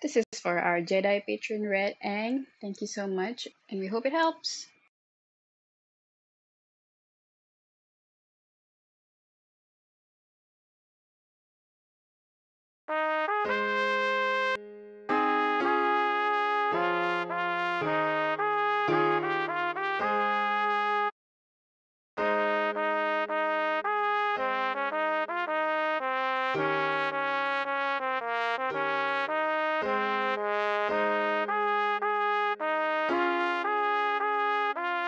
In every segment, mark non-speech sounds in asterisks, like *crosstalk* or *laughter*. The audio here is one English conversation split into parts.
This is for our Jedi patron Red Ang. Thank you so much, and we hope it helps. *laughs*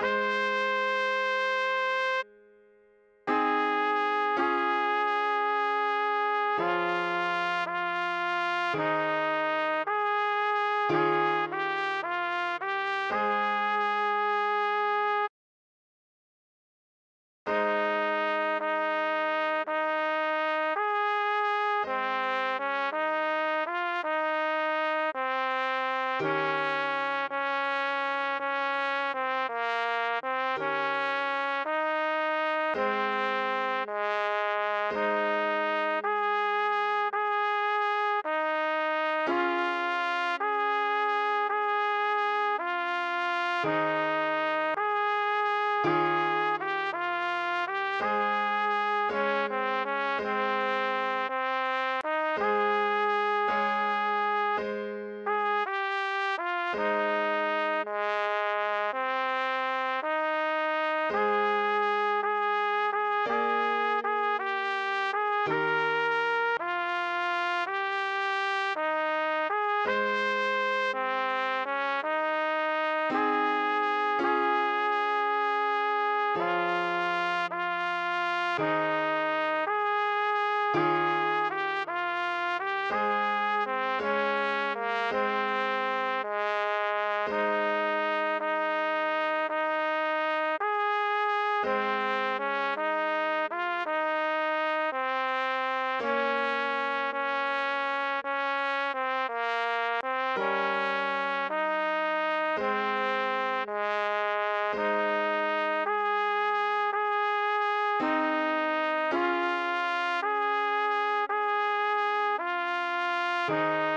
Bye. Bye.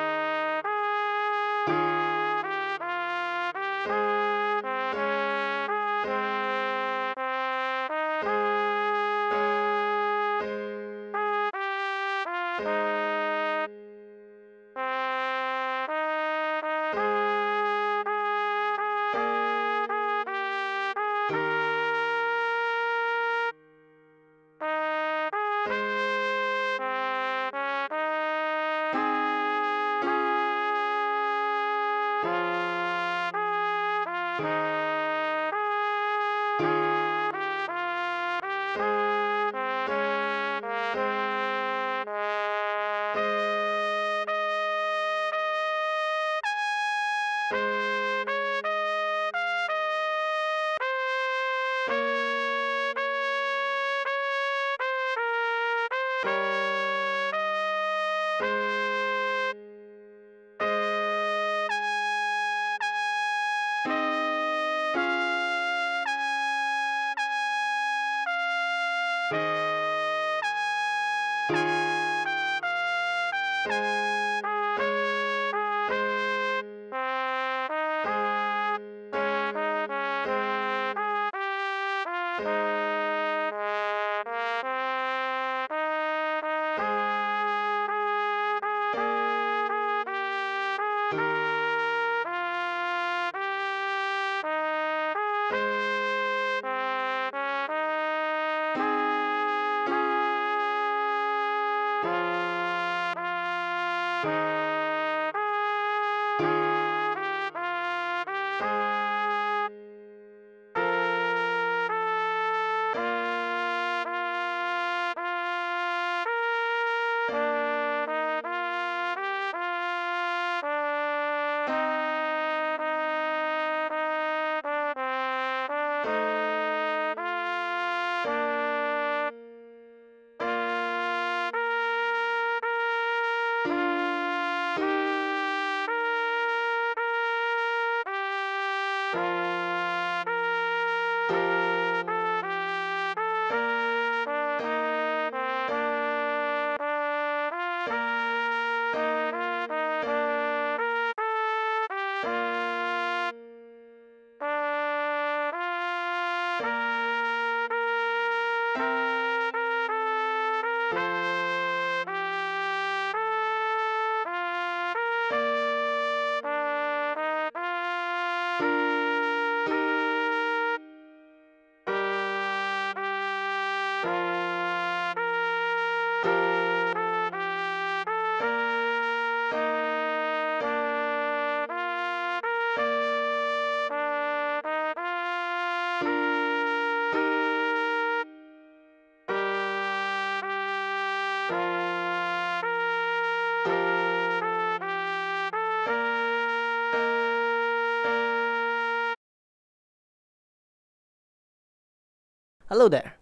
Hello there.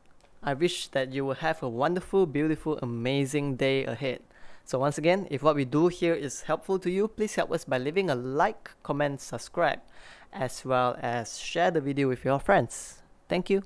I wish that you will have a wonderful, beautiful, amazing day ahead. So once again, if what we do here is helpful to you, please help us by leaving a like, comment, subscribe, as well as share the video with your friends. Thank you.